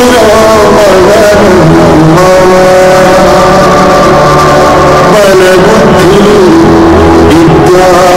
ظلموا الله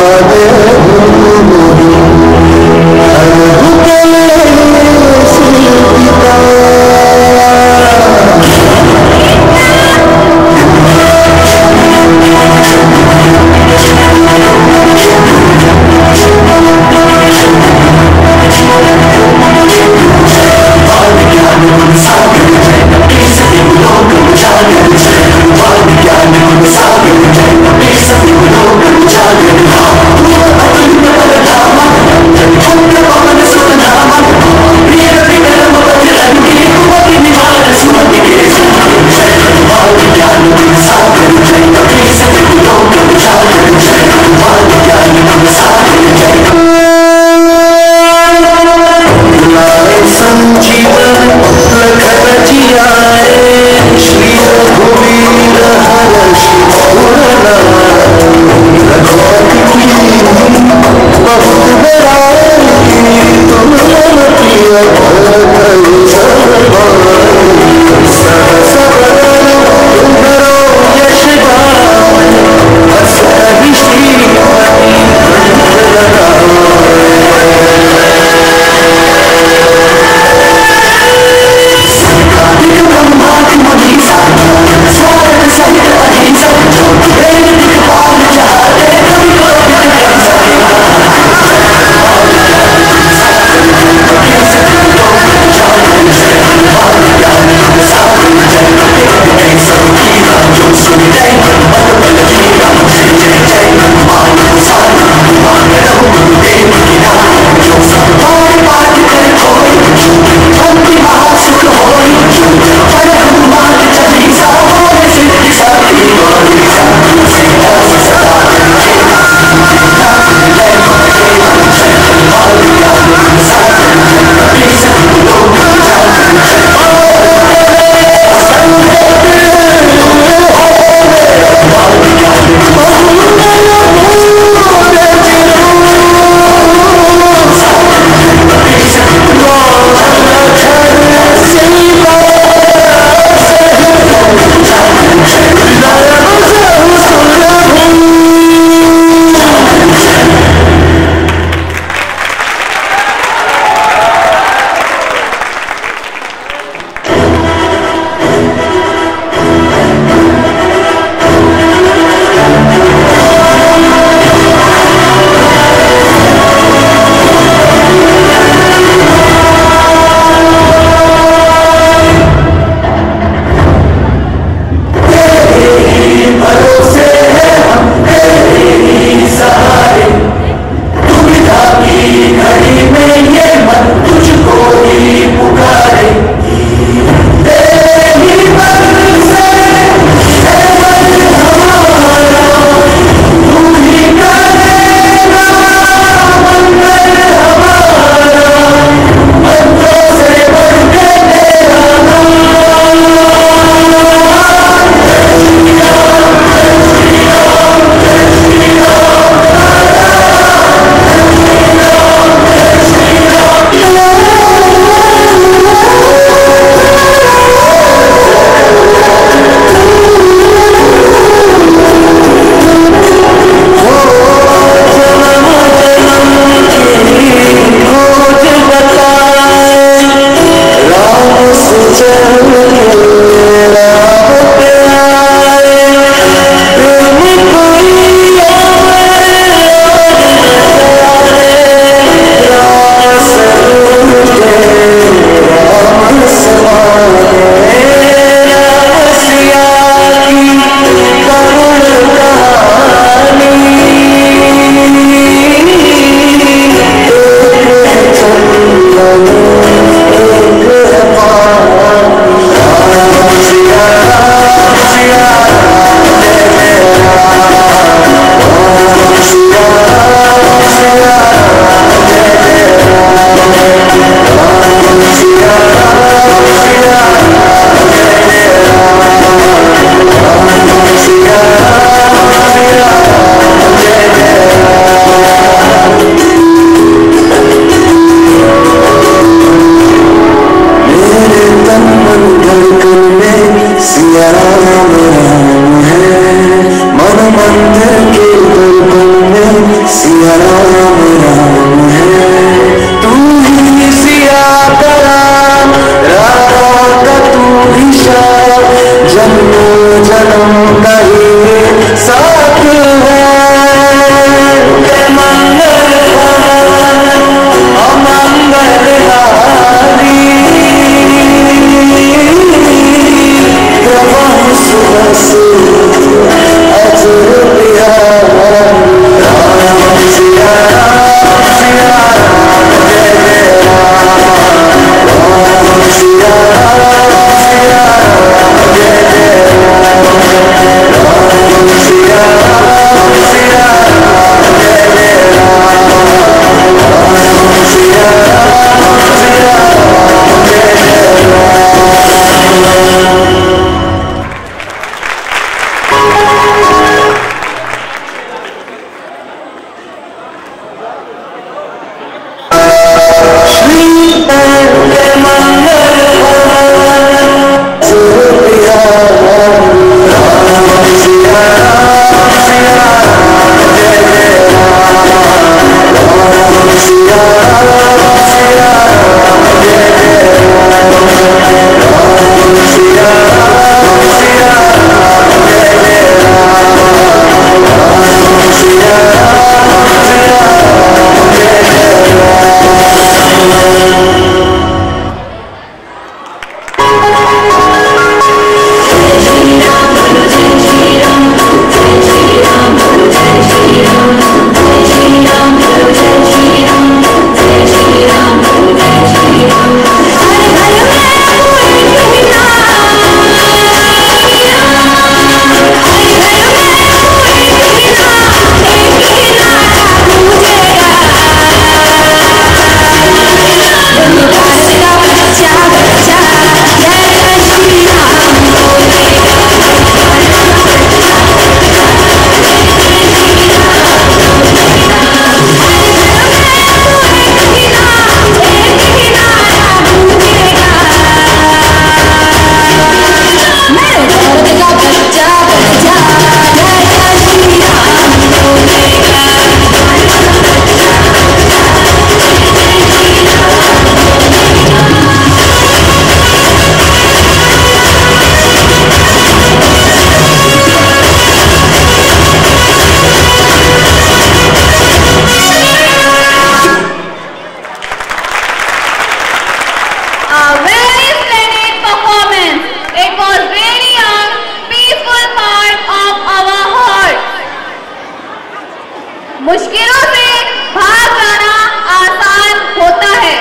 मुश्किलों से भाग जाना आसान होता है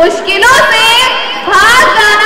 मुश्किलों से भाग जाना